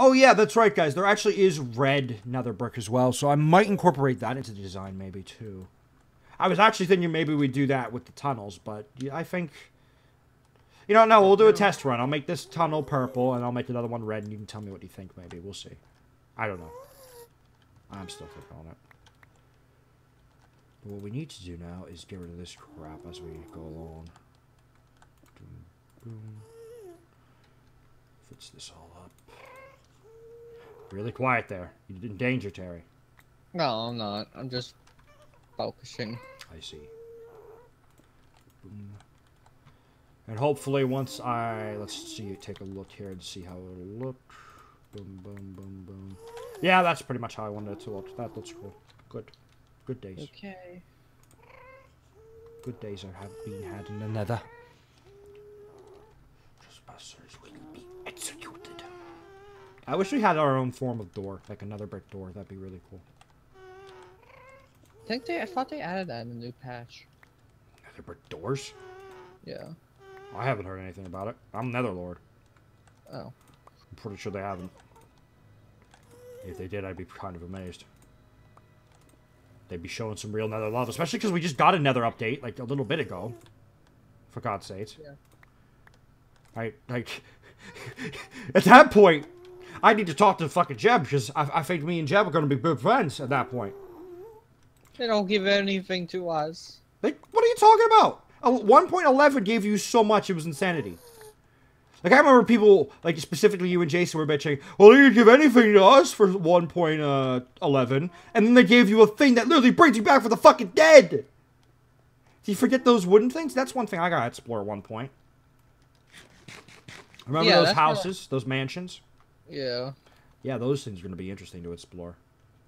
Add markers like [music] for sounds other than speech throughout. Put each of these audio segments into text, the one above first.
Oh yeah, that's right, guys. There actually is red nether brick as well, so I might incorporate that into the design maybe too. I was actually thinking maybe we'd do that with the tunnels, but I think... You know, no, we'll do a test run. I'll make this tunnel purple, and I'll make another one red, and you can tell me what you think, maybe. We'll see. I don't know. I'm still thinking on it. But what we need to do now is get rid of this crap as we go along. Boom. Fits this all. Really quiet there. You're in danger, Terry. No, I'm not. I'm just focusing. I see. And hopefully once I... Let's see, you take a look here and see how it'll look. Boom, boom, boom, boom. Yeah, that's pretty much how I wanted it to look. That looks cool. Good. Good days. Okay. Good days are have been had in the nether. Trespassers will be executed. I wish we had our own form of door, like another brick door. That'd be really cool. I think they. I thought they added that in the new patch. Nether brick doors? Yeah. I haven't heard anything about it. I'm Netherlord. Oh. I'm pretty sure they haven't. If they did, I'd be kind of amazed. They'd be showing some real Nether love, especially because we just got a Nether update like a little bit ago. For God's sakes. Yeah. I like. [laughs] at that point, I need to talk to fucking Jeb because I, I think me and Jeb are going to be good friends at that point. They don't give anything to us. Like, what are you talking about? Uh, 1.11 gave you so much, it was insanity. Like, I remember people, like, specifically you and Jason were bitching, well, they didn't give anything to us for 1.11, and then they gave you a thing that literally brings you back for the fucking dead! Do you forget those wooden things? That's one thing I gotta explore at one point. Remember Yeah, those that's what I- houses, those mansions? Yeah. Yeah, those things are gonna be interesting to explore.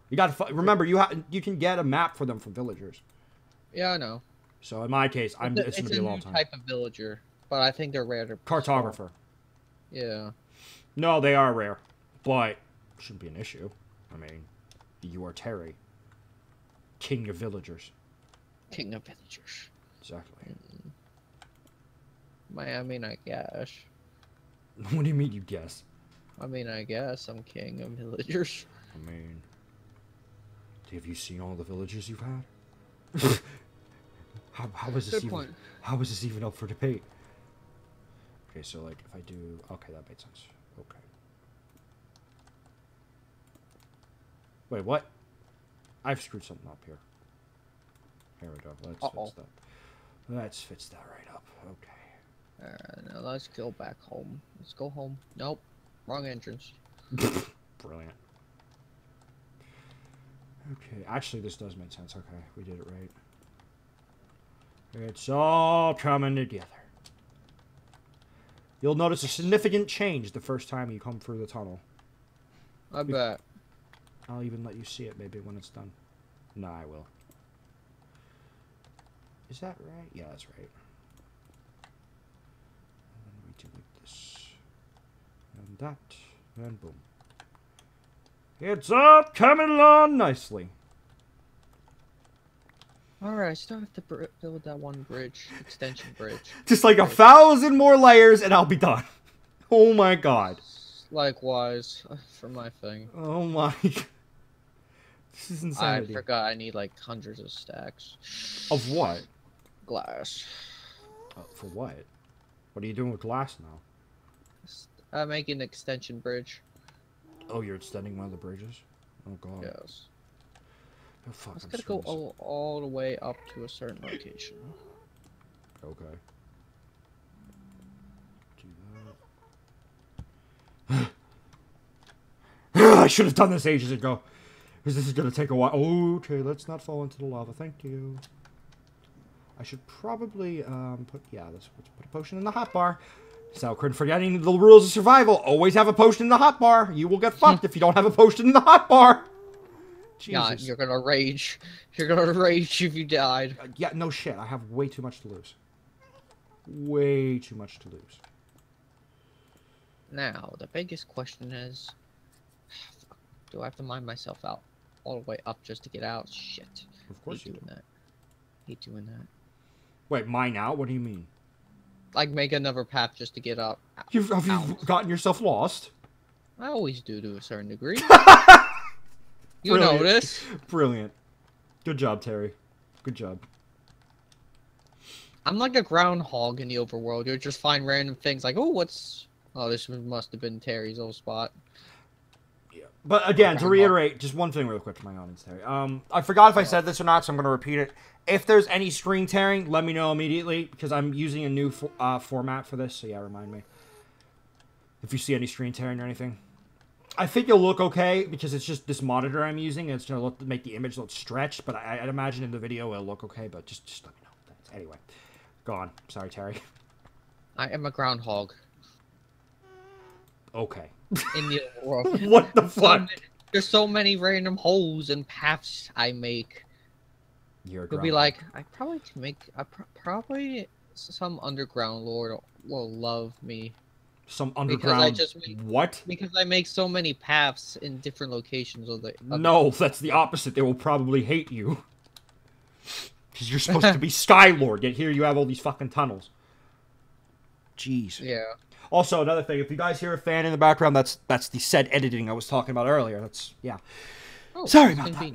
You gotta, remember, you, ha- you can get a map for them from villagers. Yeah, I know. So in my case, I'm, it's, it's gonna be a a long new time. type of villager, but I think they're rare to. Cartographer. Yeah. No, they are rare, but shouldn't be an issue. I mean, you are Terry, king of villagers. King of villagers. Exactly. My, I mean, I guess. [laughs] what do you mean you guess? I mean, I guess I'm king of villagers. I mean, have you seen all the villagers you've had? [laughs] how, how is this Good even? point. How is this even up for debate? Okay, so like if I do, okay, that made sense. Okay. Wait, what? I've screwed something up here. Here we go. Let's Uh-oh. fix that. Let's fix that right up. Okay. Uh, Alright, now let's go back home. Let's go home. Nope. Wrong entrance. Brilliant. Okay, actually, this does make sense. Okay, we did it right. It's all coming together. You'll notice a significant change the first time you come through the tunnel. I bet. I'll even let you see it maybe when it's done. No, I will. Is that right? Yeah, that's right. And then we do like this. And that. And boom. It's all coming along nicely. Alright, I still have to build that one bridge, extension bridge. [laughs] Just like a thousand more layers and I'll be done. [laughs] Oh my god. Likewise, for my thing. Oh my. [laughs] This is I forgot I need like hundreds of stacks. Of what? Glass. Uh, for what? What are you doing with glass now? I'm making an extension bridge. Oh, you're extending one of the bridges? Oh god. Yes. Oh, fuck, It's gonna go all, all the way up to a certain location. Okay. Do that. [sighs] [sighs] I should have done this ages ago. Because this is going to take a while. Okay, let's not fall into the lava. Thank you. I should probably um, put, yeah, let's, let's put a potion in the hot bar. Xelcrin forgetting the rules of survival. Always have a potion in the hot bar. You will get fucked [laughs] if you don't have a potion in the hot bar. Yeah, Jesus. you're gonna rage. You're gonna [laughs] rage if you died. Uh, yeah, no shit. I have way too much to lose. Way too much to lose. Now, the biggest question is, [sighs] do I have to mine myself out all the way up just to get out? Shit. Of course hate you do. that. Hate doing that. Wait, mine out? What do you mean? Like make another path just to get up. You've, have you gotten yourself lost? I always do to a certain degree. [laughs] you Brilliant. notice. Brilliant. Good job, Terry. Good job. I'm like a groundhog in the overworld. You just find random things like, oh, what's. Oh, this must have been Terry's old spot. But again, to reiterate, just one thing real quick to my audience, Terry. Um, I forgot if I said this or not, so I'm going to repeat it. If there's any screen tearing, let me know immediately because I'm using a new fo- uh, format for this. So yeah, remind me if you see any screen tearing or anything. I think it'll look okay because it's just this monitor I'm using. And it's going to look make the image look stretched, but I, I'd imagine in the video it'll look okay. But just just let me know. Thanks. Anyway, go on. Sorry, Terry. I am a groundhog Okay. in the [laughs] overworld. what the fuck? There's so many random holes and paths I make. You're You'll be like, I probably can make. I pr- probably some underground lord will love me some because I underground. just make What? because I make so many paths in different locations of the. of No, that's the opposite. They will probably hate you. [laughs] Because you're supposed to [laughs] be Skylord, yet here you have all these fucking tunnels. Jeez. Yeah. Also, another thing, if you guys hear a fan in the background, that's that's the said editing I was talking about earlier. That's yeah. Oh, Sorry about that.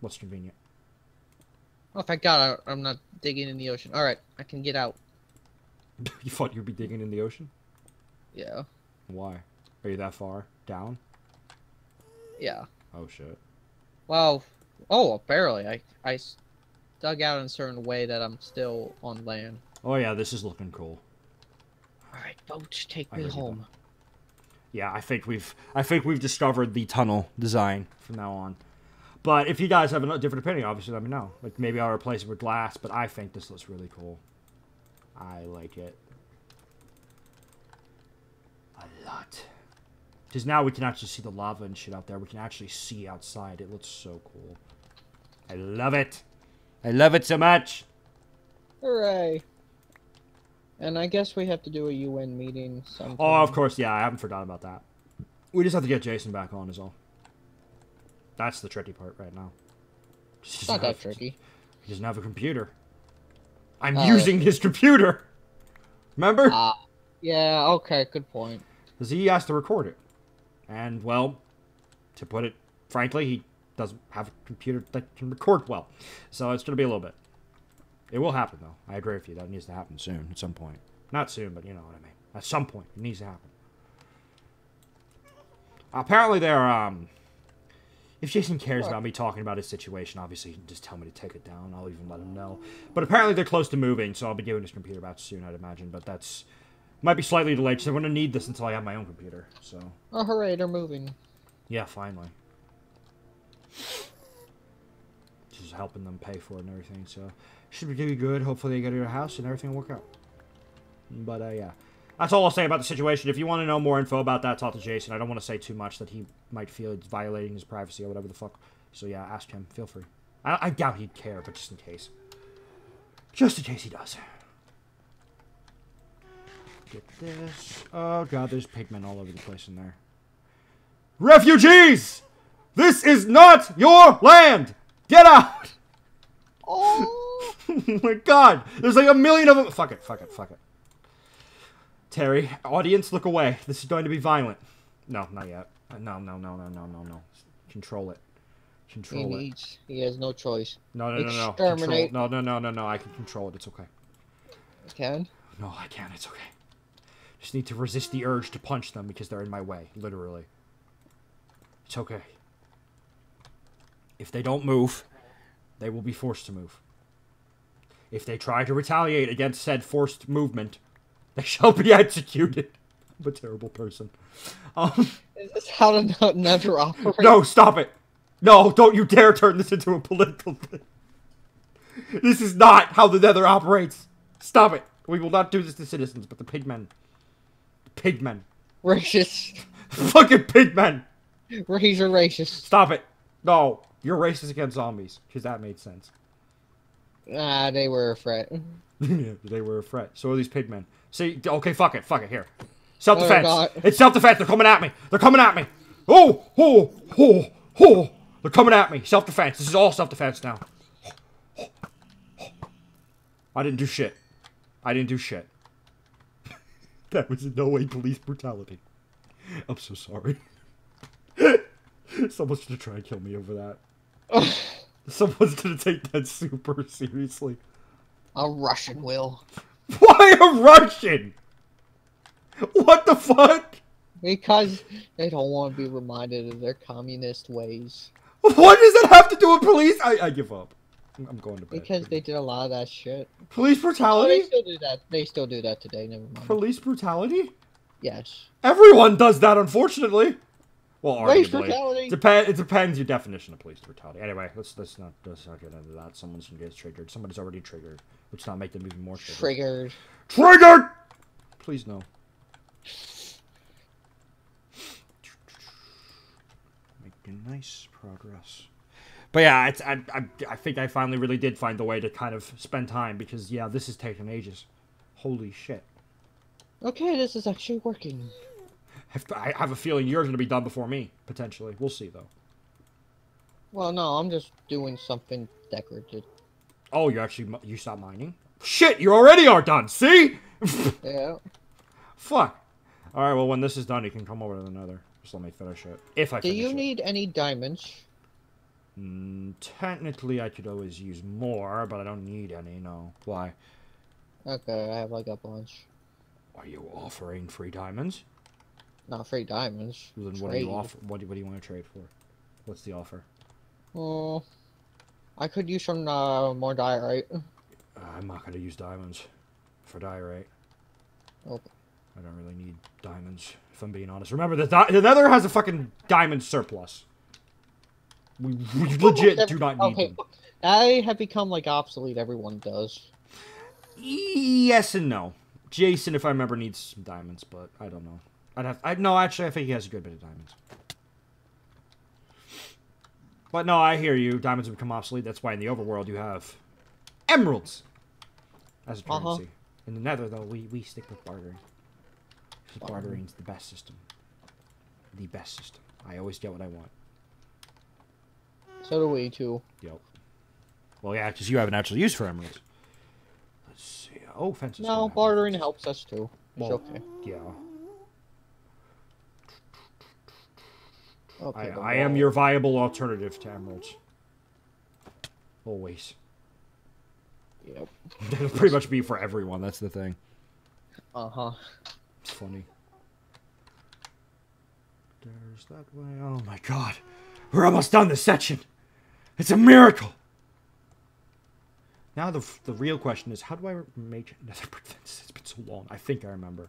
What's convenient? Oh, thank God I, I'm not digging in the ocean. All right, I can get out. [laughs] you thought you'd be digging in the ocean? Yeah. Why? Are you that far down? Yeah. Oh shit. Well, oh, barely. I I dug out in a certain way that I'm still on land. Oh yeah, this is looking cool. All right, boat, take me home. yeah, I think we've I think we've discovered the tunnel design from now on. But if you guys have a different opinion, obviously let me know. Like maybe I'll replace it with glass, but I think this looks really cool. I like it a lot. Because now we can actually see the lava and shit out there. We can actually see outside. It looks so cool. I love it. I love it so much. Hooray! And I guess we have to do a UN meeting sometime. Oh, of course, yeah, I haven't forgotten about that. We just have to get Jason back on, is all. That's the tricky part right now. It's not that tricky. He doesn't have a computer. I'm Oh, using his computer. Remember? Ah. Yeah. Okay. Good point. Because he has to record it. And, well, to put it frankly, he doesn't have a computer that can record well. So it's going to be a little bit. It will happen, though. I agree with you. That needs to happen soon, at some point. Not soon, but you know what I mean. At some point, it needs to happen. Apparently, they're, um... If Jason cares about me talking about his situation, obviously he can just tell me to take it down. I'll even let him know. But apparently they're close to moving, so I'll be giving his computer back soon, I'd imagine. But that's... Might be slightly delayed, because I'm going to need this until I have my own computer, so... Oh, hooray! They're moving. Yeah, finally. Just helping them pay for it and everything, so should be good. Hopefully they get to a house and everything will work out. But uh, yeah, that's all I'll say about the situation. If you want to know more info about that, talk to Jason. I don't want to say too much that he might feel it's violating his privacy or whatever the fuck. So yeah, ask him. Feel free. I, I doubt he'd care, but just in case. Just in case he does. Get this. Oh god, there's pigmen all over the place in there. Refugees! This is not your land! Get out! Oh. [laughs] my god! There's like a million of them. Fuck it, fuck it, fuck it. Terry, audience, look away. This is going to be violent. No, not yet. Uh, No, no, no, no, no, no, no. Control it. he Control it. needs. He has no choice. No, no, no, no. Control. Exterminate. No, no, no, no, no. I can control it. It's okay. Can. No, I can't. It's okay. Just need to resist the urge to punch them because they're in my way, literally. It's okay. If they don't move, they will be forced to move. If they try to retaliate against said forced movement, they [laughs] shall be executed. I'm a terrible person. Um, Is this how the no- Nether operates? no, stop it. No, don't you dare turn this into a political thing. This is not how the Nether operates. Stop it. We will not do this to citizens, but the pigmen. The pigmen. Racist. [laughs] Fucking pigmen. Razor racist. Stop it. No, you're racist against zombies, because that made sense. Ah, they were a threat. [laughs] Yeah, they were a threat. So are these pigmen. See, okay, fuck it, fuck it, here. Self-defense. Oh, it's self-defense. They're coming at me. They're coming at me. Oh, oh, oh, oh. They're coming at me. Self-defense. This is all self-defense now. I didn't do shit. I didn't do shit. [laughs] that was in no way police brutality. I'm so sorry. [laughs] Someone's gonna try and kill me over that. [laughs] Someone's gonna take that super seriously. A Russian will. Why a Russian? What the fuck? Because they don't want to be reminded of their communist ways. What does that have to do with police? I, I give up. I'm- going to bed. Because they did a lot of that shit. Police Oh, they brutality? still do that. They still do that today. Never mind. Police brutality? Yes. Everyone does that, unfortunately. Well, Police arguably. Depend. It depends your definition of police brutality. Anyway, let's let's not let's not get into that. Someone's gonna get triggered. Somebody's already triggered. Let's not make them even more triggered. Triggered. Triggered. Please no. Making nice progress. But yeah, it's, I, I, I think I finally really did find the way to kind of spend time because yeah, this is taking ages. Holy shit. Okay, this is actually working. Have- I have a feeling you're going to be done before me, potentially. We'll see, though. Well, no, I'm just doing something decorative. Oh, you actually you stopped mining? Shit, you already are done. See? [laughs] Yeah. Fuck. All right. Well, when this is done, you can come over to the Nether. Just let me finish it. If I Do you it. need any diamonds? Mm, technically, I could always use more, but I don't need any. No. Why? Okay, I have like a bunch. Are you offering free diamonds? Not free diamonds. Then what do you offer? What do, what do you want to trade for? What's the offer? Oh, I could use some uh, more diorite. Uh, I'm not going to use diamonds for diorite. Okay. I don't really need diamonds, if I'm being honest. Remember, the, di- the Nether has a fucking diamond surplus. We, we [laughs] legit do not need Okay, them. I have become like obsolete. Everyone does. Yes and no. Jason, if I remember, needs some diamonds, but I don't know. I'd have. I no, actually, I think he has a good bit of diamonds. But no, I hear you. Diamonds have become obsolete. That's why in the overworld you have emeralds as a Uh-huh. currency. In the Nether, though, we we stick with bartering. Bartering's the best system. The best system. I always get what I want. So do we too. Yep. Well, yeah, because you have an actual use for emeralds. Let's see. Oh, fences. No, bartering helps us too. It's Well, okay. Yeah. I, I am your viable alternative to emeralds. Always. Yep. [laughs] That'll pretty much be for everyone. That's the thing. Uh huh. It's funny. There's that way. Oh my god. We're almost done this section. It's a miracle. Now the the real question is how do I make brick fences? [laughs] It's been so long. I think I remember.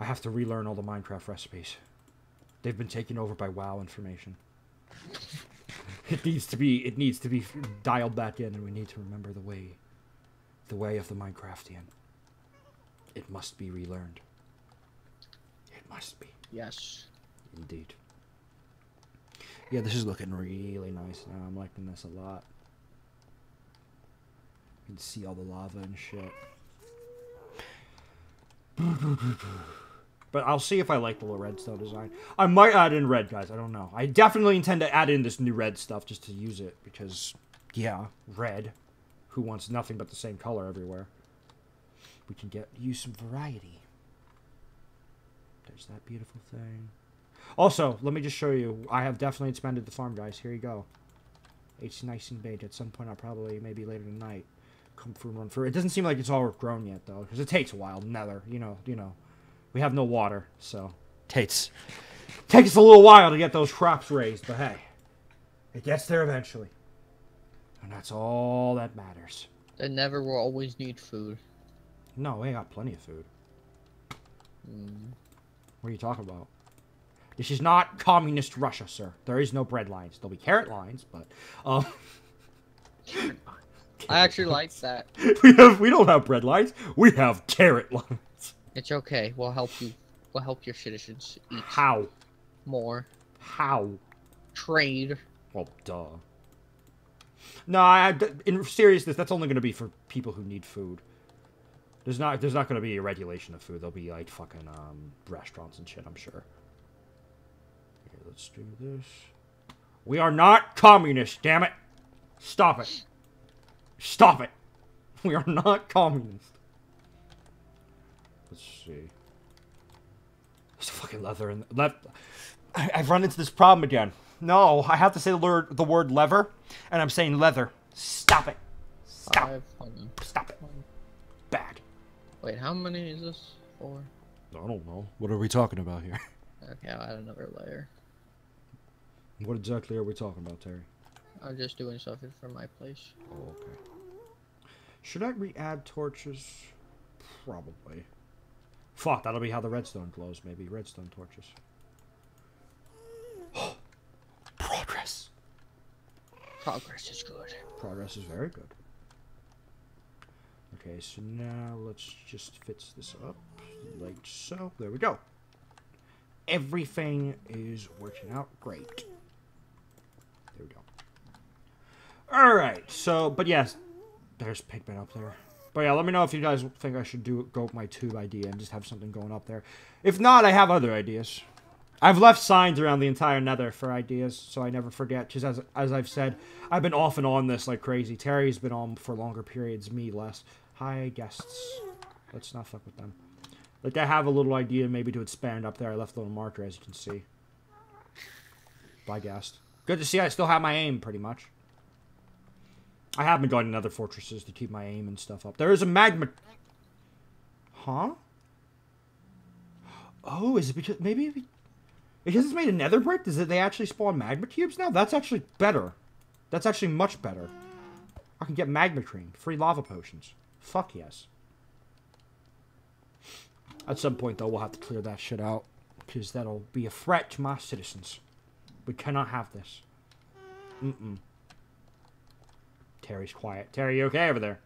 I have to relearn all the Minecraft recipes. They've been taken over by WoW information. It needs to be it needs to be dialed back in and we need to remember the way the way of the Minecraftian. It must be relearned. It must be. Yes. Indeed. Yeah, this is looking really nice now. I'm liking this a lot. You can see all the lava and shit. But I'll see if I like the little redstone design. I might add in red, guys. I don't know. I definitely intend to add in this new red stuff just to use it because, yeah, red. Who wants nothing but the same color everywhere? We can get use some variety. There's that beautiful thing. Also, let me just show you. I have definitely expanded the farm, guys. Here you go. It's nice and baked. At some point, I'll probably, maybe later tonight, come through and run through. It doesn't seem like it's all grown yet, though, because it takes a while. Nether, you know, you know. We have no water, so takes takes a little while to get those crops raised. But hey, it gets there eventually, and that's all that matters. They never will always need food. No, we got plenty of food. Mm. What are you talking about? This is not communist Russia, sir. There is no bread lines. There'll be carrot lines, but um, I actually like that. [laughs] we have we don't have bread lines. We have carrot lines. It's okay. We'll help you. We'll help your citizens eat How? more. How? Trade. Well, duh. No, I, in seriousness, that's only going to be for people who need food. There's not there's not going to be a regulation of food. There'll be like fucking um restaurants and shit. I'm sure. Okay, let's do this. We are not communists. Damn it! Stop it! Stop it! We are not communist. Let's see. There's fucking leather in le- I, I've run into this problem again. No, I have to say the word the word lever, and I'm saying leather. Stop it. Stop. Five, one, Stop it. Bad. Wait, how many is this? Four. I don't know. What are we talking about here? Okay, I'll add another layer. What exactly are we talking about, Terry? I'm just doing something for my place. Oh, okay. Should I re-add torches? Probably. Fuck, that'll be how the redstone glows, maybe. Redstone torches. [gasps] Progress! Progress is good. Progress is very good. Okay, so now let's just fix this up like so. There we go. Everything is working out great. There we go. Alright, so, but yes, there's pigmen up there. But yeah, let me know if you guys think I should do go with my tube idea and just have something going up there. If not, I have other ideas. I've left signs around the entire nether for ideas, so I never forget. Because as, as I've said, I've been off and on this like crazy. Terry's been on for longer periods, me less. Hi, ghasts. Let's not fuck with them. Like, I have a little idea maybe to expand up there. I left a little marker, as you can see. Bye, ghast. Good to see I still have my aim, pretty much. I have been going to other fortresses to keep my aim and stuff up. There is a magma... Huh? Oh, is it because... Maybe... Because it's made of nether brick, does it they actually spawn magma cubes now? That's actually better. That's actually much better. I can get magma cream. Free lava potions. Fuck yes. At some point, though, we'll have to clear that shit out. Because that'll be a threat to my citizens. We cannot have this. Mm-mm. Terry's quiet. Terry, you okay over there?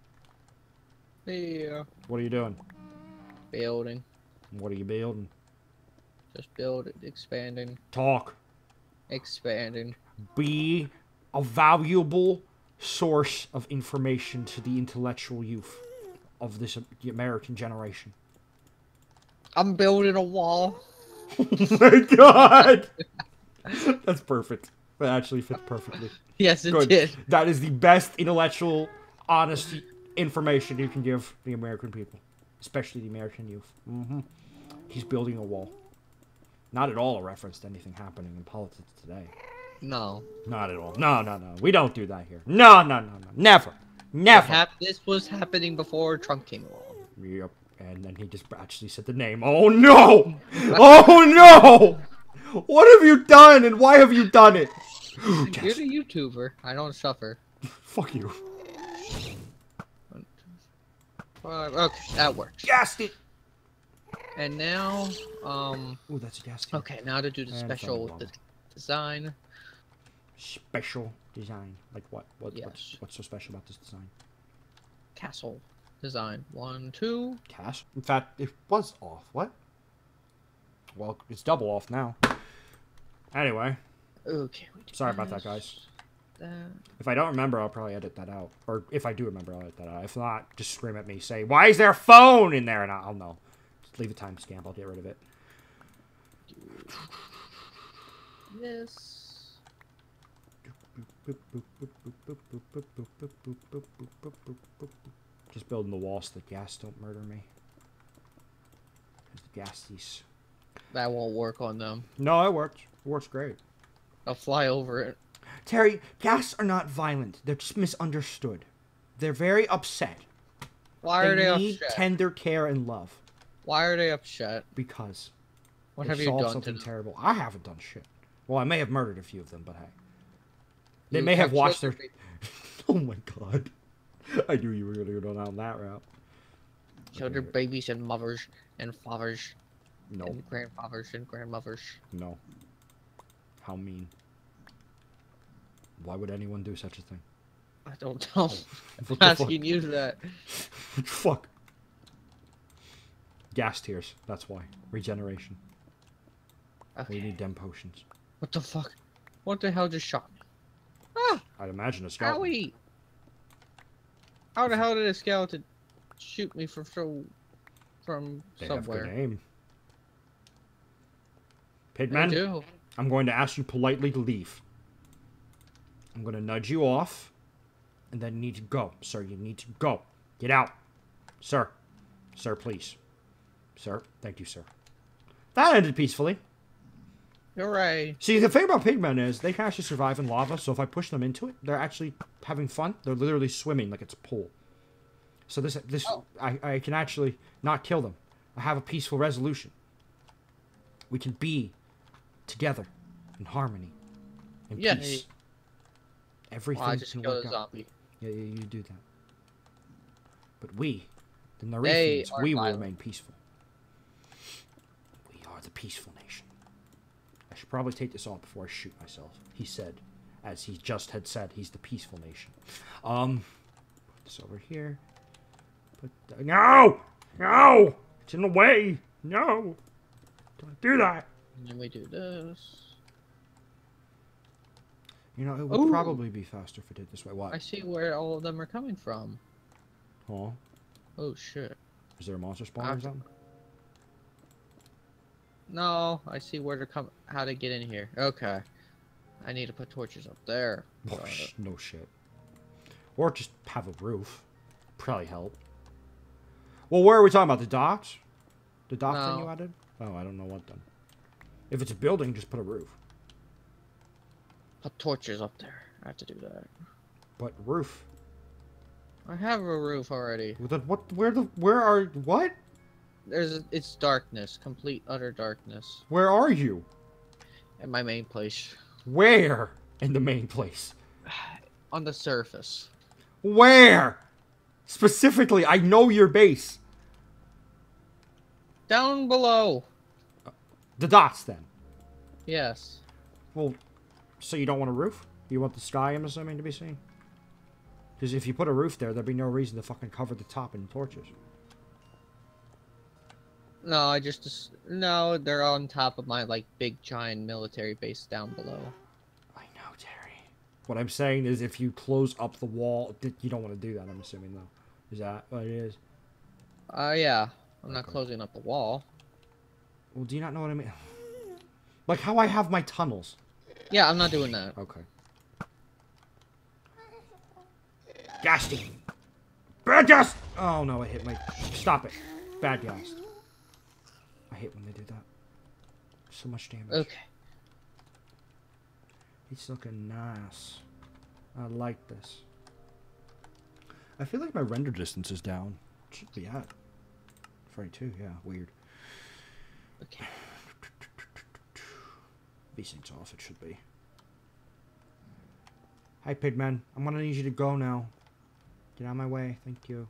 Yeah. What are you doing? Building. What are you building? Just build it, expanding, Talk. expanding. Be a valuable source of information to the intellectual youth of this American generation. I'm building a wall. [laughs] oh my god! [laughs] That's perfect. That actually fits perfectly. [laughs] Yes, it Good. did. That is the best intellectual, honest information you can give the American people, especially the American youth. hmm He's building a wall. Not at all a reference to anything happening in politics today. No. Not at all. No, no, no. We don't do that here. No, no, no, no. Never. Never. This was happening before Trump came along. Yep. And then he just actually said the name. Oh no! [laughs] Oh no! What have you done and why have you done it? You're Yes. a YouTuber. I don't suffer. Fuck you. Five. Okay, that works. Gassed it! And now, um, Oh, that's a ghast. okay, now to do the And special de- design. Special design. Like what? what what's, Yes. what's so special about this design? Castle design. One, two. Cash? In fact, it was off. What? Well, it's double off now. Anyway, Okay. Sorry about that, guys. That. if I don't remember, I'll probably edit that out. Or if I do remember, I'll edit that out. If not, just scream at me. Say, why is there a phone in there? And I'll know. Just leave a timestamp. I'll get rid of it. This. Just building the wall so the gas don't murder me. 'Cause the ghasties. That won't work on them. No, it works. It works great. I'll fly over it. Terry, gas are not violent. They're just misunderstood. They're very upset. Why are they they need upset? tender care and love Why are they upset? because What have you done to something them? terrible. I haven't done shit. Well, I may have murdered a few of them, but hey, they You may have watched their. [laughs] oh my god! [laughs] I knew you were gonna go down that route. Killed their babies and mothers and fathers No, and grandfathers and grandmothers. no. How mean. Why would anyone do such a thing? I don't know. [laughs] I'm the fuck? asking you that. [laughs] Fuck. Ghast tears. That's why. Regeneration. We need dem potions. What the fuck? What the hell just shot me? Ah! I'd imagine a skeleton. Owie! How the hell did a skeleton shoot me from so from They have good aim. Pigman. I'm going to ask you politely to leave. I'm going to nudge you off, and then you need to go. Sir, you need to go. Get out. Sir. Sir, please. Sir, thank you, sir. that ended peacefully. Hooray! See, the thing about pigmen is they can actually survive in lava. So if I push them into it, they're actually having fun. They're literally swimming like it's a pool. So this, this, Oh. I, I can actually not kill them. I have a peaceful resolution. We can be together in harmony and Yeah. peace. Everything Well, can work out. Yeah, yeah, you do that. But we, the Narethians, are we will violent. remain peaceful. We are the peaceful nation. I should probably take this off before I shoot myself. He said, as he just had said, he's the peaceful nation. Um, put this over here. Put the, no, no, it's in the way. No, don't do that. And then we do this. You know, it would Ooh. probably be faster if I did this way. What? I see where all of them are coming from. Oh, Oh shit. is there a monster spawn or ah. something? No, I see where to come. How to get in here? Okay. I need to put torches up there. [laughs] Oh, sh- no shit. Or just have a roof. Probably help. Well, where are we talking about? The docks? The dock thing you added? Oh, I don't know what then. If it's a building, just put a roof. Put torches up there. I have to do that. But roof. I have a roof already. Well, Then what? Where the? Where are? What? There's it's darkness, complete utter darkness. Where are you? At my main place. Where? In the main place. [sighs] On the surface. Where? Specifically, I know your base. Down below. The dots, then. Yes. Well, so you don't want a roof? You want the sky, I'm assuming, to be seen? Because if you put a roof there, there'd be no reason to fucking cover the top in torches. No, I just no. They're on top of my like big giant military base down below. I know, Terry. What I'm saying is if you close up the wall, you don't want to do that, I'm assuming, though. Is that what it is? Uh yeah. I'm not Okay. closing up the wall. Well, do you not know what I mean? [sighs] Like how I have my tunnels. Yeah, I'm not doing that. Okay. Ghasty! Bad gas! Oh no, I hit my... Stop it. Bad gas. I hate when they do that. So much damage. Okay. It's looking nice. I like this. I feel like my render distance is down. It should be at. 42, yeah, weird. Okay. Things off, it should be. Hi, Pigman. I'm gonna need you to go now. Get out of my way, thank you.